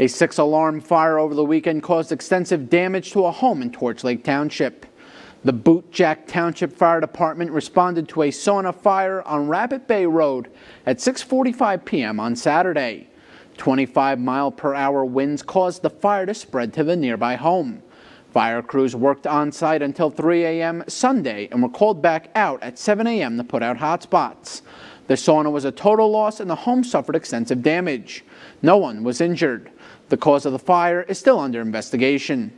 A six-alarm fire over the weekend caused extensive damage to a home in Torch Lake Township. The Bootjack Township Fire Department responded to a sauna fire on Rabbit Bay Road at 6.45 p.m. on Saturday. 25 mile per hour winds caused the fire to spread to the nearby home. Fire crews worked on site until 3 a.m. Sunday and were called back out at 7 a.m. to put out hotspots. The sauna was a total loss and the home suffered extensive damage. No one was injured. The cause of the fire is still under investigation.